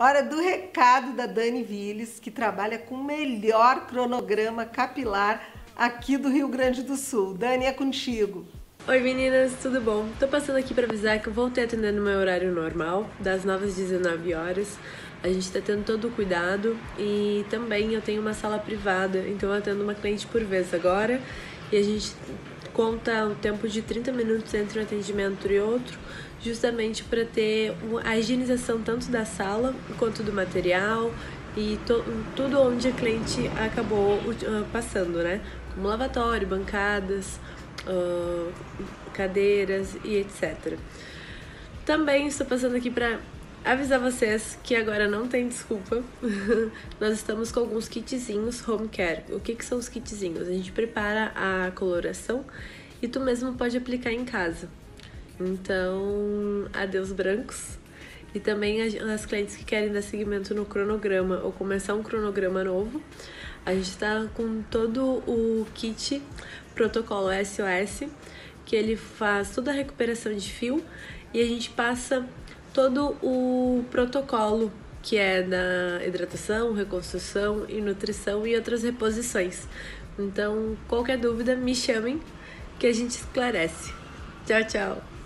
Hora do recado da Dani Viles, que trabalha com o melhor cronograma capilar aqui do Rio Grande do Sul. Dani, é contigo. Oi meninas, tudo bom? Tô passando aqui para avisar que eu voltei atendendo meu horário normal, das 9 às 19 horas. A gente tá tendo todo o cuidado e também eu tenho uma sala privada, então eu atendo uma cliente por vez agora e a gente conta o tempo de 30 minutos entre um atendimento e outro, justamente para ter a higienização tanto da sala quanto do material e tudo onde a cliente acabou uh, passando, né? Como lavatório, bancadas, uh, cadeiras e etc. Também estou passando aqui para avisar vocês que agora não tem desculpa. Nós estamos com alguns kitzinhos home care. O que, que são os kitzinhos? A gente prepara a coloração e tu mesmo pode aplicar em casa. Então, adeus brancos. E também as clientes que querem dar seguimento no cronograma ou começar um cronograma novo, a gente está com todo o kit protocolo SOS, que ele faz toda a recuperação de fio e a gente passa todo o protocolo que é da hidratação, reconstrução e nutrição e outras reposições. Então, qualquer dúvida, me chamem que a gente esclarece. Tchau, tchau!